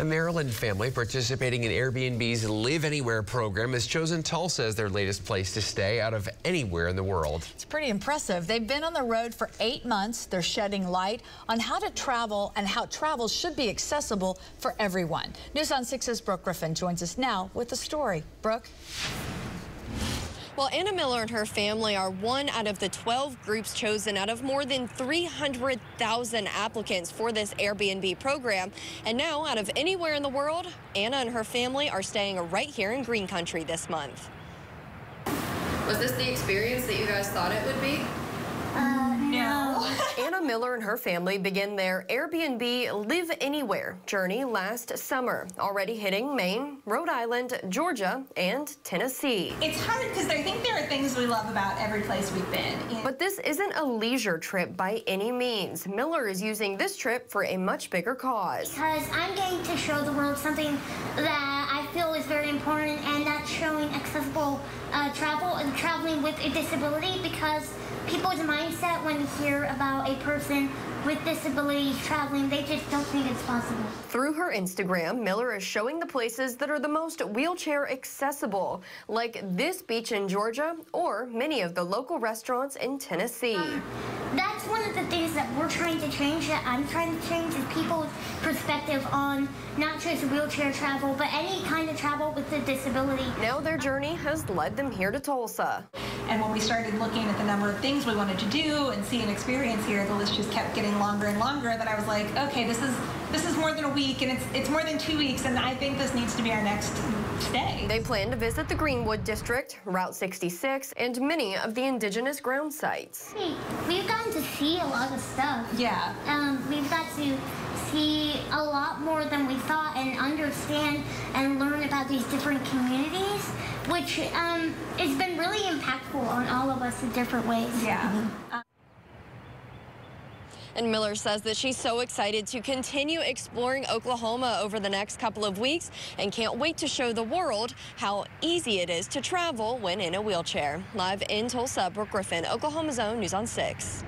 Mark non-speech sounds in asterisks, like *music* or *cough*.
A Maryland family participating in Airbnb's Live Anywhere program has chosen Tulsa as their latest place to stay out of anywhere in the world. It's pretty impressive. They've been on the road for eight months. They're shedding light on how to travel and how travel should be accessible for everyone. News on 6's Brooke Griffin joins us now with the story. Brooke? Well, Anna Miller and her family are one out of the 12 groups chosen out of more than 300,000 applicants for this Airbnb program. And now, out of anywhere in the world, Anna and her family are staying right here in Green Country this month. Was this the experience that you guys thought it would be? Uh, no. *laughs* Anna Miller and her family begin their Airbnb Live Anywhere journey last summer, already hitting Maine, Rhode Island, Georgia, and Tennessee. It's hard because I think there are things we love about every place we've been. But this isn't a leisure trip by any means. Miller is using this trip for a much bigger cause. Because I'm getting to show the world something that I feel is very important, and that's showing accessible uh, travel and traveling with a disability because people's mindset when you hear about a person with disabilities traveling, they just don't think it's possible. Through her Instagram, Miller is showing the places that are the most wheelchair accessible, like this beach in Georgia or many of the local restaurants in Tennessee. Um, that's one of the things that we're trying to change, that I'm trying to change, is people's perspective on not just wheelchair travel, but any kind of travel with a disability. Now their journey has led them here to Tulsa. And when we started looking at the number of things we wanted to do and see and experience here, the list just kept getting longer and longer. That I was like, okay, this is this is more than a week, and it's it's more than two weeks, and I think this needs to be our next stay. They plan to visit the Greenwood District, Route 66, and many of the indigenous ground sites. Hey, we've gotten to see a lot of stuff. Yeah. Um, we've got to see a lot more than we thought and understand and learn about these different communities, which um, has been really impactful on all of us in different ways. Yeah. Mm -hmm. And Miller says that she's so excited to continue exploring Oklahoma over the next couple of weeks and can't wait to show the world how easy it is to travel when in a wheelchair. Live in Tulsa, Brooke Griffin, Oklahoma's Own News on 6.